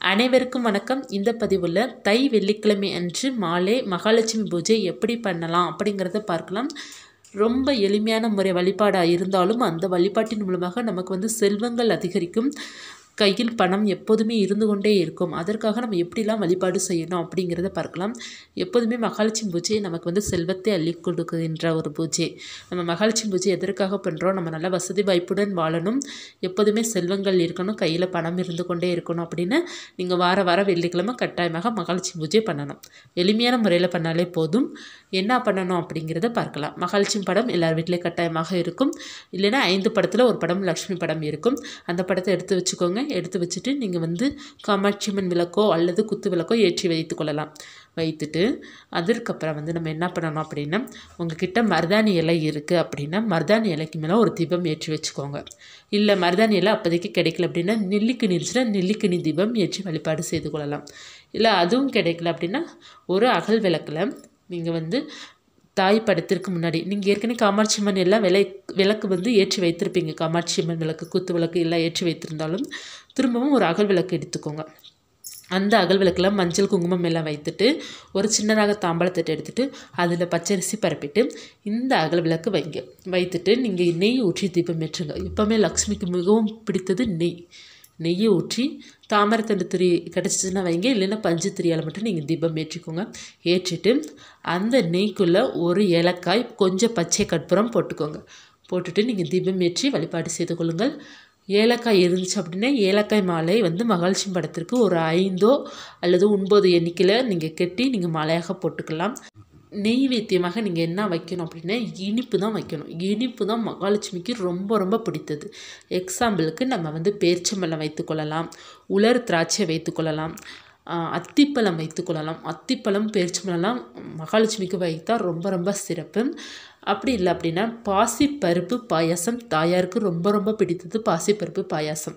அனைவருக்கும் வணக்கம். இந்த பதிவில் தை வெள்ளிக்கிழமை அன்று மாலை மகாலட்சுமி பூஜை எப்படி பண்ணலாம் அப்படிங்கிறத பார்க்கலாம். ரொம்ப எளிமையான முறை வழிபாடாக இருந்தாலும் அந்த வழிபாட்டின் மூலமாக நமக்கு வந்து செல்வங்கள் அதிகரிக்கும். கையில் பணம் எப்போதுமே இருந்து கொண்டே இருக்கும். அதற்காக நம்ம எப்படிலாம் வழிபாடு செய்யணும் அப்படிங்கிறத பார்க்கலாம். எப்போதுமே மகாலட்சுமி பூஜை நமக்கு வந்து செல்வத்தை அள்ளி கொடுக்குகின்ற ஒரு பூஜை. நம்ம மகாலட்சுமி பூஜை எதற்காக பண்ணுறோம் நம்ம நல்ல வசதி வாய்ப்புடன் வாழணும். எப்போதுமே செல்வங்கள் இருக்கணும் கையில் பணம் இருந்து கொண்டே இருக்கணும் அப்படின்னு நீங்கள் வார வாரம் வெள்ளிக்கிழமை கட்டாயமாக மகாலட்சுமி பூஜை பண்ணணும். எளிமையான முறையில் பண்ணாலே போதும். என்ன பண்ணணும் அப்படிங்கிறத பார்க்கலாம். மகாலட்சுமி படம் எல்லார் வீட்டிலே கட்டாயமாக இருக்கும். இல்லைன்னா ஐந்து படத்தில் ஒரு படம் லக்ஷ்மி படம் இருக்கும். அந்த படத்தை எடுத்து வச்சுக்கோங்க. எடுத்து வச்சுட்டு நீங்கள் வந்து காமாட்சியம்மன் விளக்கோ அல்லது குத்து விளக்கோ ஏற்றி வைத்து கொள்ளலாம். வைத்துட்டு அதற்கப்புறம் வந்து நம்ம என்ன பண்ணணும் அப்படின்னா உங்ககிட்ட மருதாணி இலை இருக்குது அப்படின்னா மருதாணி இலைக்கு மேலே ஒரு தீபம் ஏற்றி வச்சுக்கோங்க. இல்லை மருதாணி இலை அப்போதைக்கு கிடைக்கல அப்படின்னா நெல்லிக்கணி இருந்துச்சுன்னா நெல்லிக்கணி தீபம் ஏற்றி வழிபாடு செய்து கொள்ளலாம். இல்லை அதுவும் கிடைக்கல அப்படின்னா ஒரு அகல் விளக்கில் நீங்கள் வந்து தாய் படத்திற்கு முன்னாடி. நீங்கள் ஏற்கனவே காமாட்சி அம்மன் எல்லாம் விலை விளக்கு வந்து ஏற்றி வைத்திருப்பீங்க. காமாட்சி அம்மன் விளக்கு குத்து விளக்கு எல்லாம் ஏற்றி வைத்திருந்தாலும் திரும்பவும் ஒரு அகல் விளக்கு எடுத்துக்கோங்க. அந்த அகல் விளக்கில் மஞ்சள் குங்குமம் எல்லாம் வைத்துட்டு ஒரு சின்னதாக தாம்பாளத்தட்டு எடுத்துகிட்டு அதில் பச்சரிசி பரப்பிட்டு இந்த அகல் விளக்கு வைங்க. வைத்துட்டு நீங்கள் நெய் ஊற்றி தீபம் ஏற்றுங்க. எப்போவுமே லக்ஷ்மிக்கு மிகவும் பிடித்தது நெய். நெய்யை ஊற்றி தாமரத்தண்டு திரி கிடச்சிச்சின்னா வைங்க இல்லைன்னா பஞ்சு திரியால் மட்டும் நீங்கள் தீபம் ஏற்றிக்கோங்க. ஏற்றிட்டு அந்த நெய்க்குள்ளே ஒரு ஏலக்காய் கொஞ்சம் பச்சை கற்பூரம் போட்டுக்கோங்க. போட்டுட்டு நீங்கள் தீபம் ஏற்றி வழிபாடு செய்து கொள்ளுங்கள். ஏலக்காய் இருந்துச்சு அப்படின்னா ஏலக்காய் மாலை வந்து மகாலட்சுமி படத்திற்கு ஒரு ஐந்தோ அல்லது ஒன்பது எண்ணிக்கையில் நீங்கள் கட்டி நீங்கள் மாலையாக போட்டுக்கலாம். நெய்வேத்தியமாக நீங்கள் என்ன வைக்கணும் அப்படின்னா இனிப்பு தான் வைக்கணும். இனிப்பு தான் மகாலட்சுமிக்கு ரொம்ப ரொம்ப பிடித்தது. எக்ஸாம்பிளுக்கு நம்ம வந்து பேர்ச்சம்பழம் வைத்துக்கொள்ளலாம் உலர் திராட்சை வைத்துக்கொள்ளலாம் அத்திப்பழம் வைத்துக்கொள்ளலாம் அத்திப்பழம் பேர்ச்சம்பழம்லாம் மகாலட்சுமிக்கு வைத்தால் ரொம்ப ரொம்ப சிறப்பு. அப்படி இல்லை அப்படின்னா பாசிப்பருப்பு பாயாசம் தாயாருக்கு ரொம்ப ரொம்ப பிடித்தது பாசிப்பருப்பு பாயாசம்.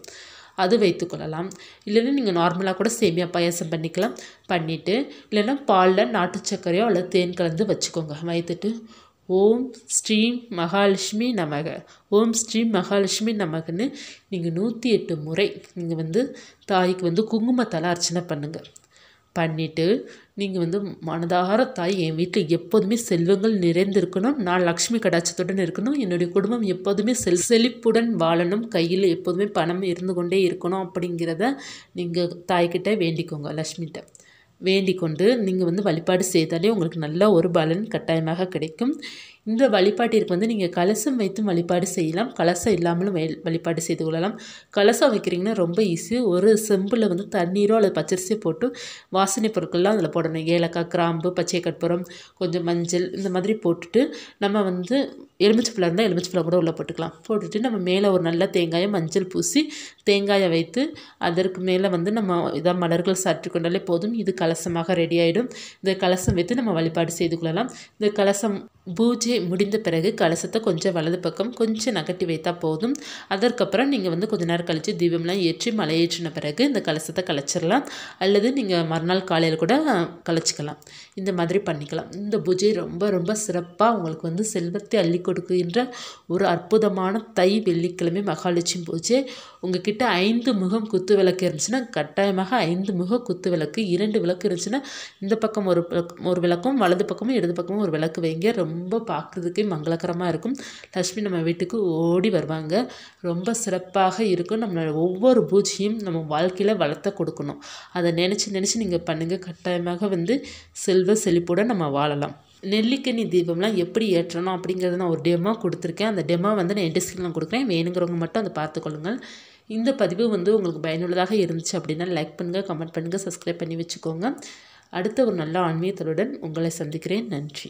அது வைத்துக்கொள்ளலாம். இல்லைன்னா நீங்கள் நார்மலாக கூட சேமியா பாயாசம் பண்ணிக்கலாம். பண்ணிவிட்டு இல்லைன்னா பாலில் நாட்டு சர்க்கரையோ அல்லது தேன் கலந்து வச்சுக்கோங்க. வைத்துட்டு ஓம் ஸ்ரீம் மகாலட்சுமி நமக. ஓம் ஸ்ரீம் மகாலட்சுமி நமகன்னு நீங்கள் நூற்றி எட்டு முறை நீங்கள் வந்து தாய்க்கு வந்து குங்குமத்தால் அர்ச்சனை பண்ணுங்கள் பண்ணிவிட்டு நீங்கள் வந்து மனதார தாய் என் வீட்டில் எப்போதுமே செல்வங்கள் நிறைந்திருக்கணும். நான் லக்ஷ்மி கடாட்சத்துடன் இருக்கணும். என்னுடைய குடும்பம் எப்போதுமே செல் செழிப்புடன் வாழணும். கையில் எப்போதுமே பணம் இருந்து கொண்டே இருக்கணும் அப்படிங்கிறத நீங்கள் தாய்கிட்ட வேண்டிக்கோங்க லக்ஷ்மிகிட்ட வேண்டிக் கொண்டு நீங்கள் வந்து வழிபாடு செய்தாலே உங்களுக்கு நல்ல ஒரு பலன் கட்டாயமாக கிடைக்கும். இந்த வழிபாட்டிற்கு வந்து நீங்கள் கலசம் வைத்தும் வழிபாடு செய்யலாம். கலசம் இல்லாமலும் வழிபாடு செய்து கொள்ளலாம். கலசம் வைக்கிறீங்கன்னா ரொம்ப ஈஸி ஒரு செம்பில் வந்து தண்ணீரோ அல்லது பச்சரிசியோ போட்டு வாசனை பொருட்கள்லாம் அதில் போடணும். ஏலக்காய் கிராம்பு பச்சை கற்பூரம் கொஞ்சம் மஞ்சள் இந்த மாதிரி போட்டுட்டு நம்ம வந்து எலுமிச்சை பழம் இருந்தால் எலுமிச்சை பழம் கூட உள்ளே போட்டுக்கலாம். போட்டுட்டு நம்ம மேலே ஒரு நல்ல தேங்காயை மஞ்சள் பூசி தேங்காயை வைத்து அதற்கு மேலே வந்து நம்ம இதாக மலர்கள் சாற்றி கொண்டாலே போதும். இது கல கலசமாக ரெடி ஆகிடும் இந்த கலசம் வைத்து நம்ம வழிபாடு செய்து கொள்ளலாம். இந்த கலசம் பூஜை முடிந்த பிறகு கலசத்தை கொஞ்சம் வலது பக்கம் கொஞ்சம் நகட்டி வைத்தால் போதும். அதற்கப்புறம் நீங்கள் வந்து கொஞ்ச நேரம் கழித்து தீபம்லாம் ஏற்றி மலை ஏற்றின பிறகு இந்த கலசத்தை கலைச்சிடலாம் அல்லது நீங்கள் மறுநாள் காலையில் கூட கலைச்சிக்கலாம். இந்த மாதிரி பண்ணிக்கலாம். இந்த பூஜை ரொம்ப ரொம்ப சிறப்பாக உங்களுக்கு வந்து செல்வத்தை அள்ளி கொடுக்கின்ற ஒரு அற்புதமான தை வெள்ளிக்கிழமை மகாலட்சுமி பூஜை. உங்ககிட்ட ஐந்து முகம் குத்து விளக்கு இருந்துச்சுன்னா கட்டாயமாக ஐந்து முக குத்து விளக்கு இரண்டு விளக்கு இருந்துச்சுன்னா இந்த பக்கம் ஒரு ஒரு விளக்கும் வலது பக்கமும் இடது பக்கமும் ஒரு விளக்கு வைங்க. ரொம்ப ரொம்ப பார்க்குறதுக்கே மங்களகரமாக இருக்கும். லக்ஷ்மி நம்ம வீட்டுக்கு ஓடி வருவாங்க. ரொம்ப சிறப்பாக இருக்கும். நம்மளோட ஒவ்வொரு பூஜையும் நம்ம வாழ்க்கையில் வளர்த்த கொடுக்கணும். அதை நினச்சி நினச்சி நீங்கள் பண்ணுங்கள் கட்டாயமாக வந்து செல்வ செழிப்போடு நம்ம வாழலாம். நெல்லிக்கனி தீபம்லாம் எப்படி ஏற்றணும் அப்படிங்கிறத நான் ஒரு டெமோ கொடுத்துருக்கேன். அந்த டெமோ வந்து நான் என்டிஸ்கிரிப்ஷனில் கொடுக்குறேன். வேணுங்கிறவங்க மட்டும் அதை பார்த்துக்கொள்ளுங்கள் இந்த பதிவு வந்து உங்களுக்கு பயனுள்ளதாக இருந்துச்சு அப்படின்னா லைக் பண்ணுங்கள் கமெண்ட் பண்ணுங்கள் சப்ஸ்கிரைப் பண்ணி வச்சுக்கோங்க. அடுத்த ஒரு நல்ல ஆன்மீகத்தலுடன் உங்களை சந்திக்கிறேன். நன்றி.